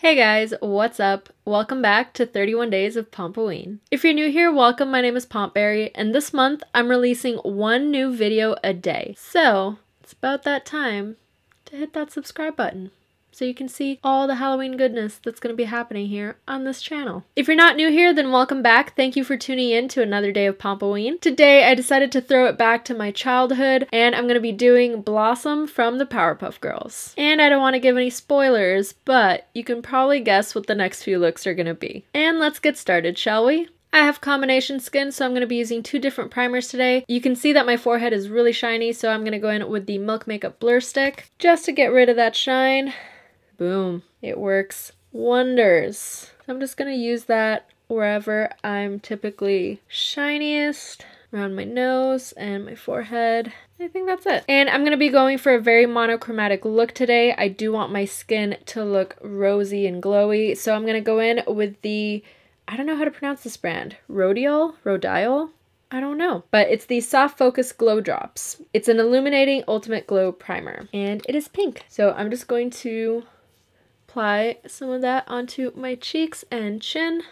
Hey guys, what's up? Welcome back to 31 Days of Pompoween. If you're new here, welcome. My name is Pompberry, and this month I'm releasing one new video a day. So, it's about that time to hit that subscribe button so you can see all the Halloween goodness that's going to be happening here on this channel. If you're not new here, then welcome back. Thank you for tuning in to another day of Pompoween. Today, I decided to throw it back to my childhood, and I'm going to be doing Blossom from the Powerpuff Girls. And I don't want to give any spoilers, but you can probably guess what the next few looks are going to be. And let's get started, shall we? I have combination skin, so I'm going to be using two different primers today. You can see that my forehead is really shiny, so I'm going to go in with the Milk Makeup Blur Stick just to get rid of that shine. Boom. It works wonders. So I'm just going to use that wherever I'm typically shiniest, around my nose and my forehead. I think that's it. And I'm going to be going for a very monochromatic look today. I do want my skin to look rosy and glowy, so I'm going to go in with the, I don't know how to pronounce this brand, Rodial? Rodial? I don't know. But it's the Soft Focus Glow Drops. It's an illuminating ultimate glow primer, and it is pink. So I'm just going to apply some of that onto my cheeks and chin.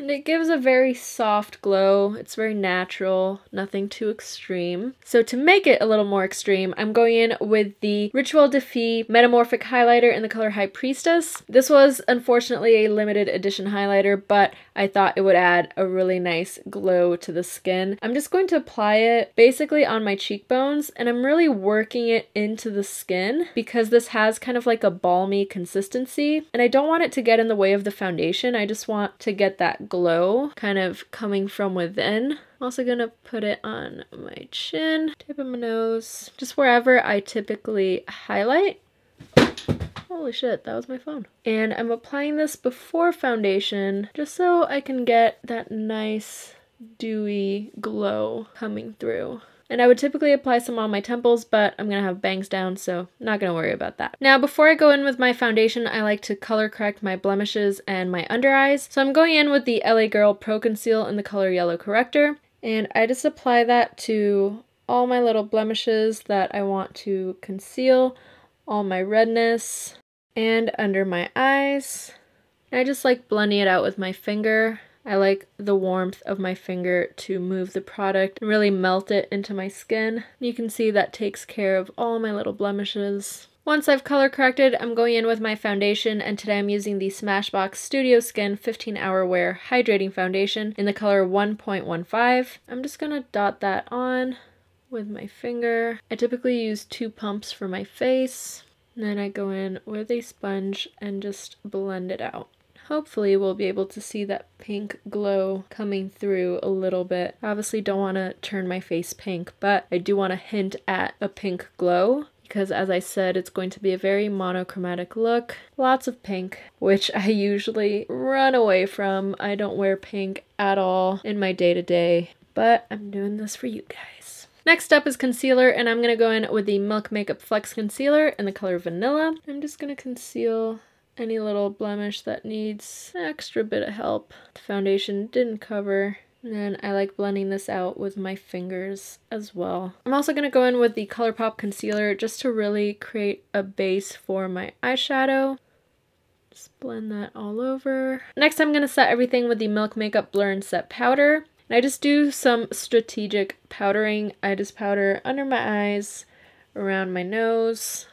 And it gives a very soft glow. It's very natural, nothing too extreme. So to make it a little more extreme, I'm going in with the Rituel de Fille Metamorphic Highlighter in the color High Priestess. This was unfortunately a limited edition highlighter, but I thought it would add a really nice glow to the skin. I'm just going to apply it basically on my cheekbones, and I'm really working it into the skin because this has kind of like a balmy consistency, and I don't want it to get in the way of the foundation. I just want to get that glow kind of coming from within. I'm also gonna put it on my chin, tip of my nose, just wherever I typically highlight. Holy shit, that was my phone. And I'm applying this before foundation just so I can get that nice dewy glow coming through. And I would typically apply some on my temples, but I'm to have bangs down, so not to worry about that. Now, before I go in with my foundation, I like to color correct my blemishes and my under eyes. So I'm going in with the LA Girl Pro Conceal in the color Yellow Corrector. And I just apply that to all my little blemishes that I want to conceal, all my redness, and under my eyes. I just like blending it out with my finger I like the warmth of my finger to move the product and really melt it into my skin. You can see that takes care of all my little blemishes. Once I've color corrected, I'm going in with my foundation and today I'm using the Smashbox Studio Skin 15 Hour Wear Hydrating Foundation in the color 1.15. I'm just to dot that on with my finger. I typically use two pumps for my face. And then I go in with a sponge and just blend it out. Hopefully we'll be able to see that pink glow coming through a little bit. Obviously don't want to turn my face pink, but I do want to hint at a pink glow because as I said, it's going to be a very monochromatic look. Lots of pink, which I usually run away from. I don't wear pink at all in my day-to-day, -day, but I'm doing this for you guys. Next up is concealer, and I'm going to go in with the Milk Makeup Flex Concealer in the color Vanilla. I'm just going to conceal any little blemish that needs an extra bit of help. The foundation didn't cover. And then I like blending this out with my fingers as well. I'm also going to go in with the ColourPop concealer just to really create a base for my eyeshadow. Just blend that all over. Next I'm going to set everything with the Milk Makeup Blur and Set Powder. And I just do some strategic powdering. I just powder under my eyes, around my nose,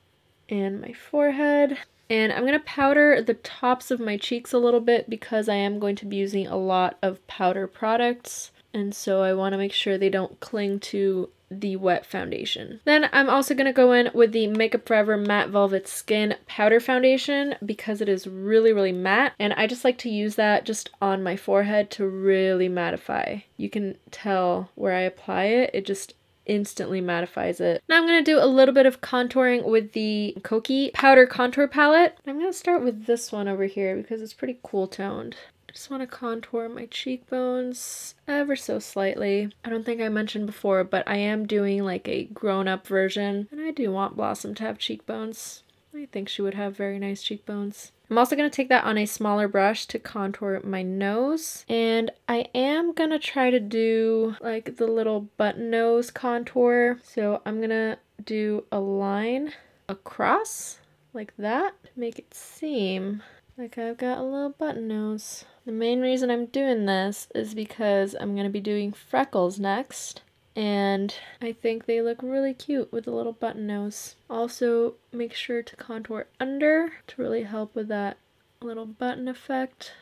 and my forehead. And I'm going to powder the tops of my cheeks a little bit because I am going to be using a lot of powder products. And so I want to make sure they don't cling to the wet foundation. Then I'm also going to go in with the Makeup Forever Matte Velvet Skin Powder Foundation because it is really, really matte. And I just like to use that just on my forehead to really mattify. You can tell where I apply it, it just instantly mattifies it. Now I'm going to do a little bit of contouring with the Kokie Powder Contour Palette. I'm going to start with this one over here because it's pretty cool toned. I just want to contour my cheekbones ever so slightly. I don't think I mentioned before, but I am doing like a grown-up version, and I do want Blossom to have cheekbones. I think she would have very nice cheekbones. I'm also going to take that on a smaller brush to contour my nose. And I am going to try to do like the little button nose contour. So I'm going to do a line across like that to make it seem like I've got a little button nose. The main reason I'm doing this is because I'm going to be doing freckles next. And I think they look really cute with a little button nose. Also, make sure to contour under to really help with that little button effect.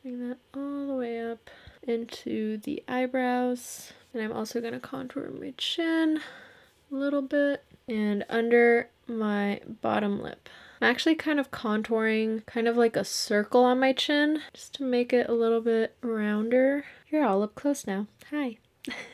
Bring that all the way up into the eyebrows. And I'm also going to contour my chin a little bit and under my bottom lip. I'm actually kind of contouring kind of like a circle on my chin just to make it a little bit rounder. You're all up close now. Hi.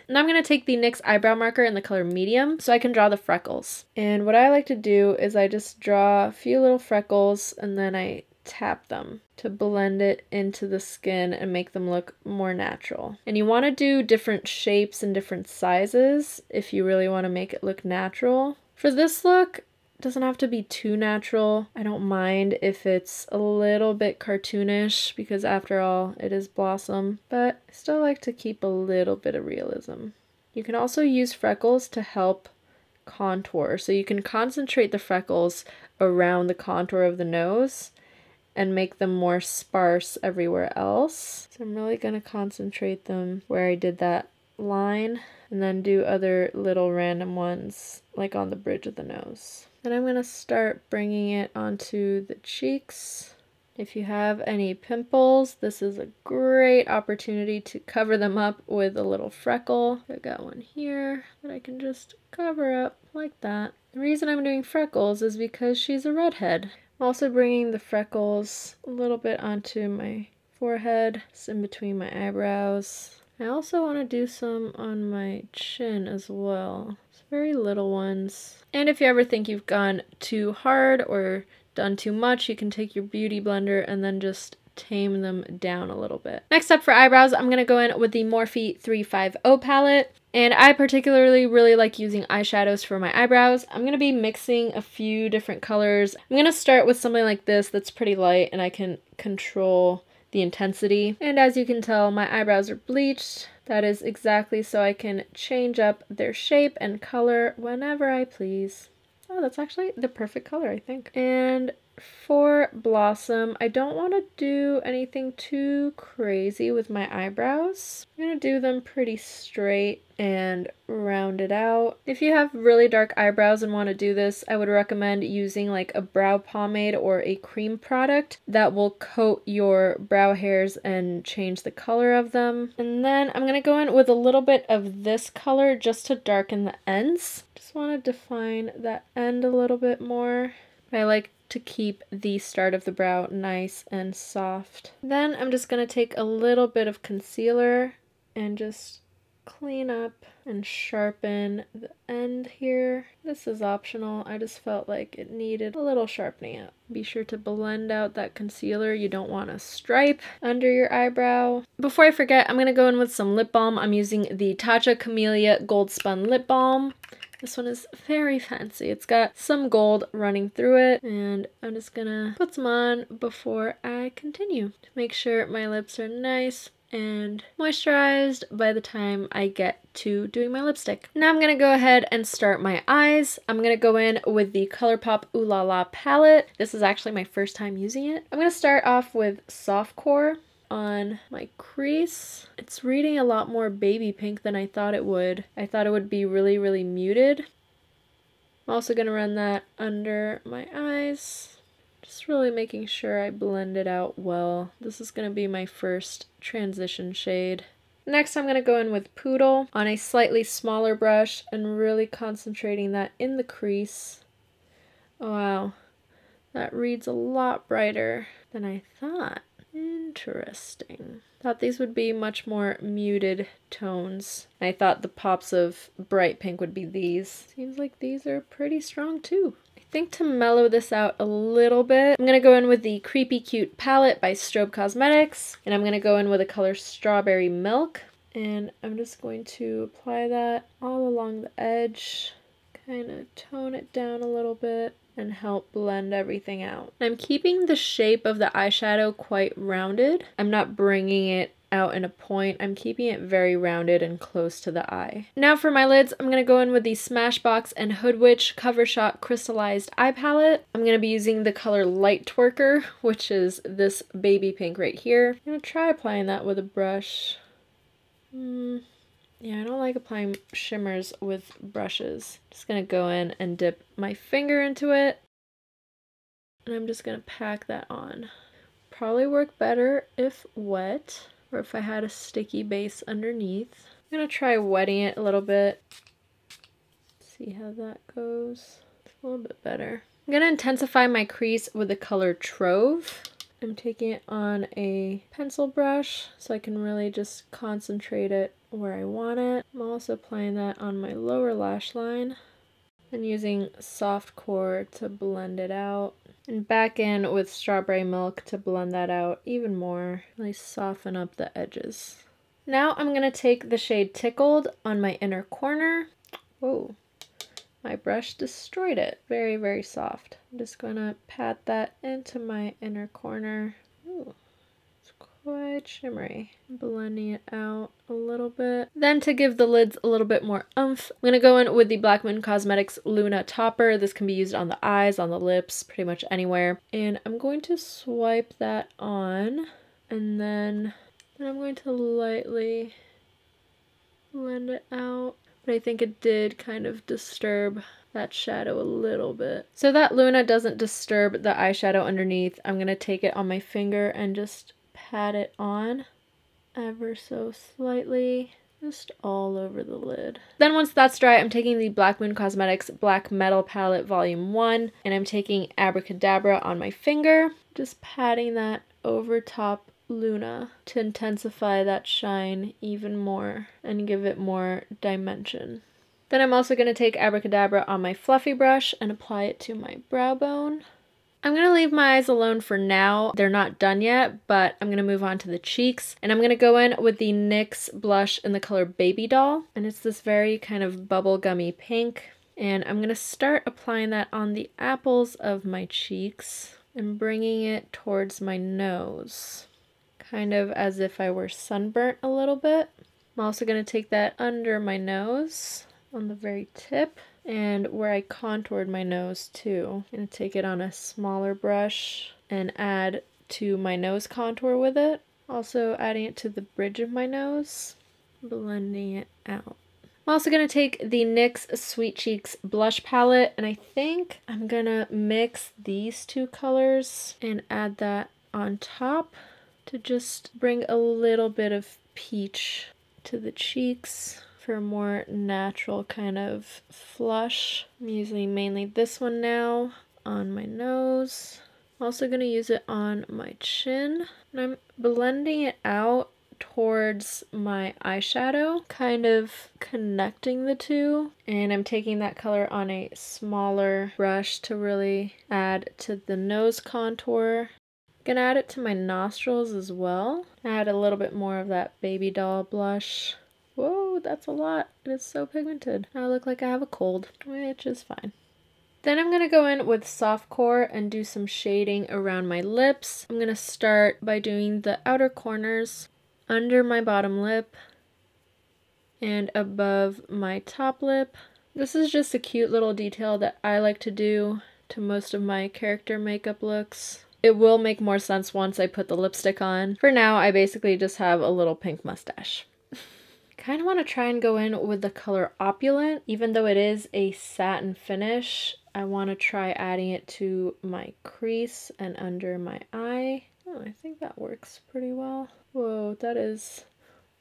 Now I'm going to take the NYX eyebrow marker in the color medium so I can draw the freckles. And what I like to do is I just draw a few little freckles and then I tap them to blend it into the skin and make them look more natural. And you want to do different shapes and different sizes if you really want to make it look natural. For this look, doesn't have to be too natural. I don't mind if it's a little bit cartoonish because after all, it is Blossom, but I still like to keep a little bit of realism. You can also use freckles to help contour. So you can concentrate the freckles around the contour of the nose and make them more sparse everywhere else. So I'm really going to concentrate them where I did that line and then do other little random ones like on the bridge of the nose. Then I'm going to start bringing it onto the cheeks. If you have any pimples, this is a great opportunity to cover them up with a little freckle. I've got one here that I can just cover up like that. The reason I'm doing freckles is because she's a redhead. I'm also bringing the freckles a little bit onto my forehead, just in between my eyebrows. I also want to do some on my chin as well. Very little ones. And if you ever think you've gone too hard or done too much, you can take your beauty blender and then just tame them down a little bit. Next up for eyebrows, I'm going to go in with the Morphe 350 palette. And I particularly really like using eyeshadows for my eyebrows. I'm going to be mixing a few different colors. I'm going to start with something like this that's pretty light and I can control the intensity. And as you can tell, my eyebrows are bleached. That is exactly so I can change up their shape and color whenever I please. Oh, that's actually the perfect color, I think. And for Blossom, I don't want to do anything too crazy with my eyebrows. I'm going to do them pretty straight and round it out. If you have really dark eyebrows and want to do this, I would recommend using like a brow pomade or a cream product that will coat your brow hairs and change the color of them. And then I'm going to go in with a little bit of this color just to darken the ends. Just want to define that end a little bit more. I like to keep the start of the brow nice and soft. Then I'm just going to take a little bit of concealer and just clean up and sharpen the end here. This is optional. I just felt like it needed a little sharpening up. Be sure to blend out that concealer. You don't want a stripe under your eyebrow. Before I forget, I'm going to go in with some lip balm. I'm using the Tatcha Camellia Gold Spun Lip Balm. This one is very fancy. It's got some gold running through it and I'm just gonna put some on before I continue to make sure my lips are nice and moisturized by the time I get to doing my lipstick. Now I'm to go ahead and start my eyes. I'm to go in with the ColourPop Ooh La La palette. This is actually my first time using it. I'm to start off with Soft Core on my crease. It's reading a lot more baby pink than I thought it would. I thought it would be really, really muted. I'm also going to run that under my eyes. Just really making sure I blend it out well. This is going to be my first transition shade. Next, I'm going to go in with Poodle on a slightly smaller brush and really concentrating that in the crease. Oh, wow, that reads a lot brighter than I thought. Interesting. Thought these would be much more muted tones. I thought the pops of bright pink would be these. Seems like these are pretty strong too. I think to mellow this out a little bit, I'm going to go in with the Creepy Cute palette by Shroud Cosmetics. And I'm going to go in with the color Strawberry Milk. And I'm just going to apply that all along the edge. Kind of tone it down a little bit and help blend everything out. I'm keeping the shape of the eyeshadow quite rounded. I'm not bringing it out in a point. I'm keeping it very rounded and close to the eye. Now for my lids, I'm going to go in with the Smashbox and Hoodwitch Cover Shot Crystallized Eye Palette. I'm going to be using the color Lightworker, which is this baby pink right here. I'm going to try applying that with a brush. Mm, yeah, I don't like applying shimmers with brushes. Just going to go in and dip my finger into it. And I'm just to pack that on. Probably work better if wet or if I had a sticky base underneath. I'm to try wetting it a little bit. See how that goes. It's a little bit better. I'm to intensify my crease with the color Trove. I'm taking it on a pencil brush so I can really just concentrate it where I want it. I'm also applying that on my lower lash line and using soft core to blend it out. And back in with strawberry milk to blend that out even more, really soften up the edges. Now I'm going to take the shade Tickled on my inner corner. Whoa, my brush destroyed it. Very, very soft. I'm just going to pat that into my inner corner. Ooh, it's quite shimmery. Blending it out a little bit. Then to give the lids a little bit more umph, I'm going to go in with the Black Moon Cosmetics Luna Topper. This can be used on the eyes, on the lips, pretty much anywhere. And I'm going to swipe that on and then, then I'm going to lightly blend it out. But I think it did kind of disturb that shadow a little bit. So that Luna doesn't disturb the eyeshadow underneath, I'm going to take it on my finger and just pat it on ever so slightly just all over the lid. Then once that's dry, I'm taking the Black Moon Cosmetics Black Metal Palette Volume 1 and I'm taking Abracadabra on my finger, just patting that over top Luna to intensify that shine even more and give it more dimension. Then I'm also going to take Abracadabra on my fluffy brush and apply it to my brow bone. I'm going to leave my eyes alone for now. They're not done yet, but I'm going to move on to the cheeks. And I'm going to go in with the NYX blush in the color Baby Doll. And it's this very kind of bubblegummy pink. And I'm going to start applying that on the apples of my cheeks and bringing it towards my nose. Kind of as if I were sunburnt a little bit. I'm also going to take that under my nose on the very tip and where I contoured my nose too. I'm going to take it on a smaller brush and add to my nose contour with it. Also adding it to the bridge of my nose, blending it out. I'm also going to take the NYX Sweet Cheeks blush palette and I think I'm going to mix these two colors and add that on top to just bring a little bit of peach to the cheeks for a more natural kind of flush. I'm using mainly this one now on my nose. I'm also going to use it on my chin. And I'm blending it out towards my eyeshadow, kind of connecting the two. And I'm taking that color on a smaller brush to really add to the nose contour. Gonna add it to my nostrils as well. Add a little bit more of that baby doll blush. Whoa, that's a lot. It is so pigmented. I look like I have a cold, which is fine. Then I'm going to go in with soft core and do some shading around my lips. I'm going to start by doing the outer corners under my bottom lip and above my top lip. This is just a cute little detail that I like to do to most of my character makeup looks. It will make more sense once I put the lipstick on. For now, I basically just have a little pink mustache kind of want to try and go in with the color Opulent. Even though it is a satin finish, I want to try adding it to my crease and under my eye. Oh, I think that works pretty well. Whoa, that is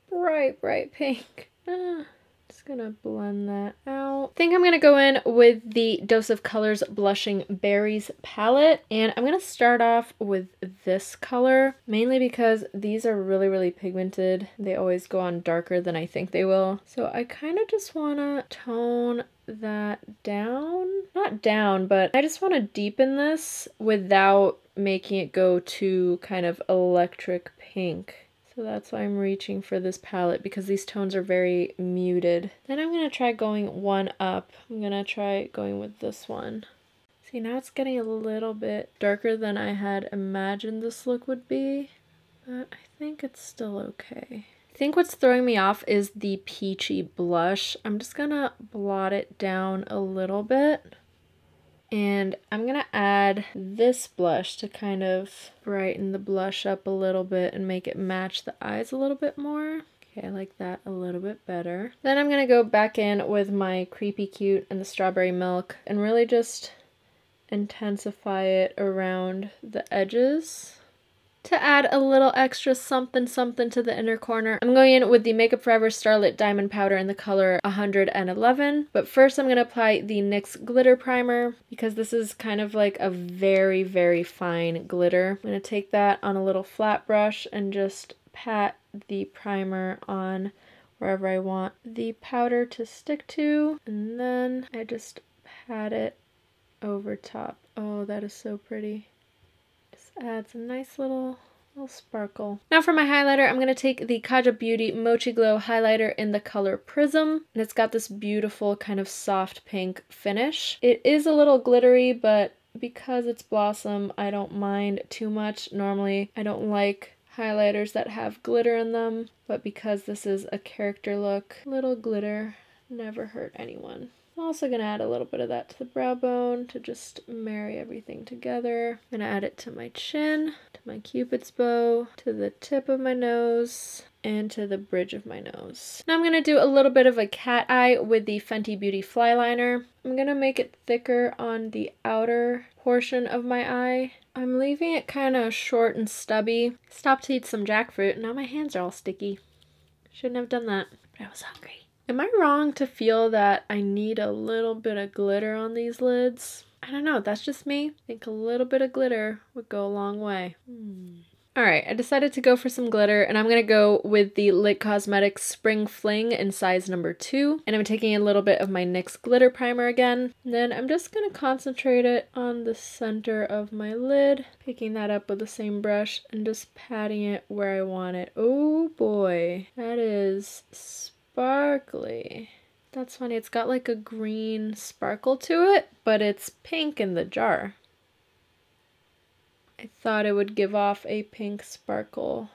bright, bright pink. Ah. Just gonna blend that out. I think I'm gonna go in with the Dose of Colors Blushing Berries palette. And I'm gonna start off with this color, mainly because these are really, really pigmented. They always go on darker than I think they will. So I kind of just wanna tone that down. Not down, but I just wanna deepen this without making it go too kind of electric pink. So that's why I'm reaching for this palette because these tones are very muted. Then I'm going to try going one up. I'm going to try going with this one. See, now it's getting a little bit darker than I had imagined this look would be. but I think it's still okay. I think what's throwing me off is the peachy blush. I'm just gonna blot it down a little bit. And I'm gonna add this blush to kind of brighten the blush up a little bit and make it match the eyes a little bit more. Okay, I like that a little bit better. Then I'm gonna go back in with my Creepy Cute and the Strawberry Milk and really just intensify it around the edges to add a little extra something something to the inner corner. I'm going in with the Makeup Forever Starlit Diamond Powder in the color 111. But first I'm going to apply the NYX Glitter Primer because this is kind of like a very, very fine glitter. I'm going to take that on a little flat brush and just pat the primer on wherever I want the powder to stick to. And then I just pat it over top. Oh, that is so pretty adds a nice little little sparkle. Now for my highlighter, I'm going to take the Kaja Beauty Mochi Glow highlighter in the color Prism. And it's got this beautiful kind of soft pink finish. It is a little glittery, but because it's Blossom, I don't mind too much. Normally, I don't like highlighters that have glitter in them, but because this is a character look, little glitter never hurt anyone. I'm also going to add a little bit of that to the brow bone to just marry everything together. I'm going to add it to my chin, to my cupid's bow, to the tip of my nose, and to the bridge of my nose. Now I'm going to do a little bit of a cat eye with the Fenty Beauty Fly Liner. I'm going to make it thicker on the outer portion of my eye. I'm leaving it kind of short and stubby. Stopped to eat some jackfruit, now my hands are all sticky. Shouldn't have done that, but I was hungry. Am I wrong to feel that I need a little bit of glitter on these lids? I don't know, that's just me. I think a little bit of glitter would go a long way. Hmm. Alright, I decided to go for some glitter and I'm going to go with the Lit Cosmetics Spring Fling in size number 2. And I'm taking a little bit of my NYX glitter primer again. And then I'm just going to concentrate it on the center of my lid. Picking that up with the same brush and just patting it where I want it. Oh boy, that is sparkly. That's funny, it's got like a green sparkle to it, but it's pink in the jar. I thought it would give off a pink sparkle,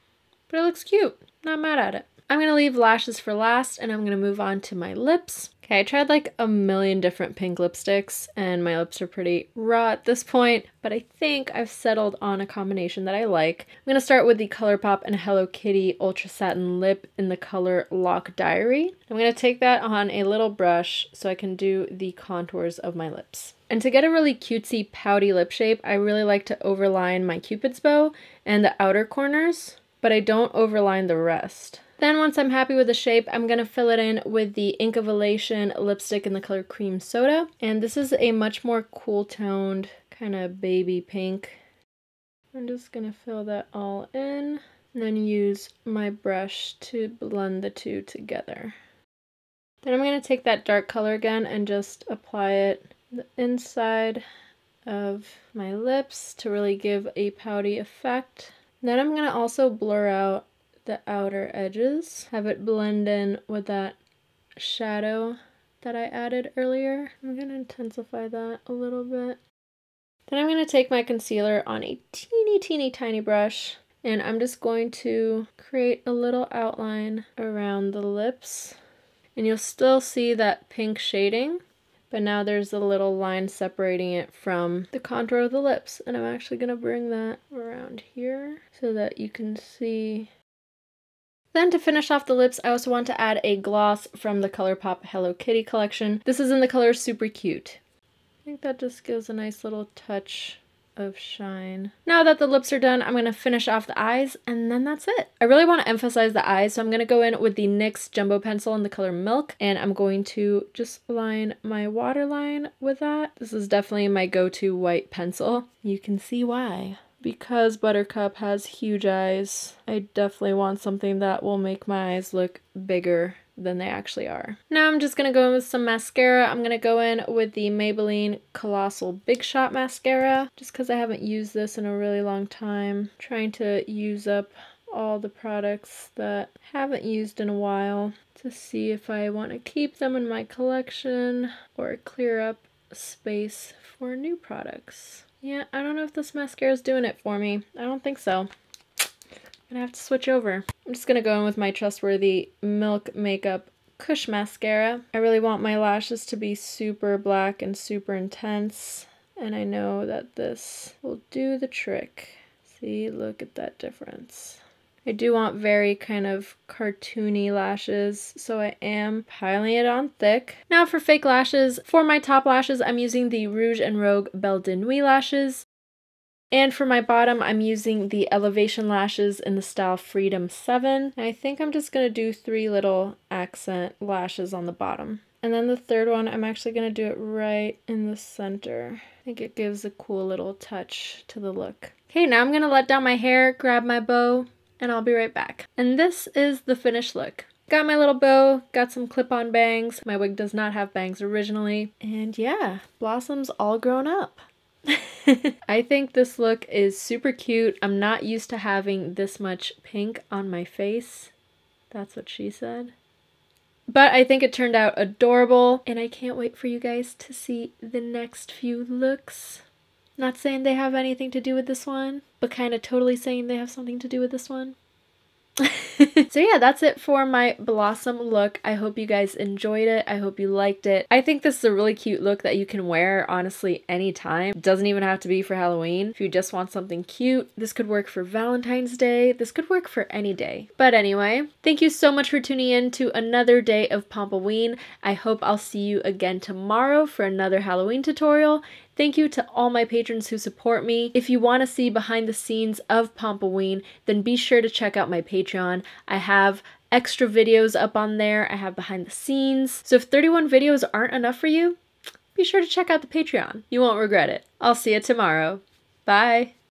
but it looks cute. Not mad at it. I'm going to leave lashes for last and I'm going to move on to my lips. Okay, I tried like a million different pink lipsticks and my lips are pretty raw at this point, but I think I've settled on a combination that I like. I'm to start with the ColourPop and Hello Kitty Ultra Satin Lip in the color Lock Diary. I'm to take that on a little brush so I can do the contours of my lips. And to get a really cutesy pouty lip shape, I really like to overline my cupid's bow and the outer corners, but I don't overline the rest. Then once I'm happy with the shape, I'm going to fill it in with the Ink of Elation lipstick in the color Cream Soda. And this is a much more cool toned kind of baby pink. I'm just going to fill that all in and then use my brush to blend the two together. Then I'm going to take that dark color again and just apply it the inside of my lips to really give a pouty effect. Then I'm going to also blur out the outer edges, have it blend in with that shadow that I added earlier. I'm going to intensify that a little bit. Then I'm going to take my concealer on a teeny, teeny, tiny brush and I'm just going to create a little outline around the lips. And you'll still see that pink shading, but now there's a little line separating it from the contour of the lips. And I'm actually going to bring that around here so that you can see then to finish off the lips, I also want to add a gloss from the ColourPop Hello Kitty collection. This is in the color Super Cute. I think that just gives a nice little touch of shine. Now that the lips are done, I'm going to finish off the eyes and then that's it. I really want to emphasize the eyes, so I'm going to go in with the NYX Jumbo Pencil in the color Milk and I'm going to just line my waterline with that. This is definitely my go-to white pencil. You can see why because Buttercup has huge eyes, I definitely want something that will make my eyes look bigger than they actually are. Now I'm just going to go in with some mascara. I'm going to go in with the Maybelline Colossal Big Shot Mascara, just because I haven't used this in a really long time. trying to use up all the products that I haven't used in a while to see if I want to keep them in my collection or clear up space for new products. Yeah, I don't know if this mascara is doing it for me. I don't think so. I'm gonna have to switch over. I'm just gonna go in with my trustworthy Milk Makeup Kush Mascara. I really want my lashes to be super black and super intense. And I know that this will do the trick. See, look at that difference. I do want very kind of cartoony lashes, so I am piling it on thick. Now for fake lashes, for my top lashes, I'm using the Rouge and Rogue Belle de Nuit lashes. And for my bottom, I'm using the Elevation Lashes in the style Freedom 7. And I think I'm just going to do three little accent lashes on the bottom. And then the third one, I'm actually going to do it right in the center. I think it gives a cool little touch to the look. Okay, now I'm going to let down my hair, grab my bow, and I'll be right back. And this is the finished look. Got my little bow, got some clip-on bangs. My wig does not have bangs originally. And yeah, Blossom's all grown up. I think this look is super cute. I'm not used to having this much pink on my face. That's what she said. But I think it turned out adorable, and I can't wait for you guys to see the next few looks. Not saying they have anything to do with this one, but kind of totally saying they have something to do with this one. so yeah, that's it for my Blossom look. I hope you guys enjoyed it. I hope you liked it. I think this is a really cute look that you can wear honestly anytime. It doesn't even have to be for Halloween. If you just want something cute, this could work for Valentine's Day. This could work for any day. But anyway, thank you so much for tuning in to another day of Pompoween. I hope I'll see you again tomorrow for another Halloween tutorial. Thank you to all my patrons who support me. If you want to see behind the scenes of Pompoween, then be sure to check out my Patreon. I have extra videos up on there. I have behind the scenes. So if 31 videos aren't enough for you, be sure to check out the Patreon. You won't regret it. I'll see you tomorrow. Bye.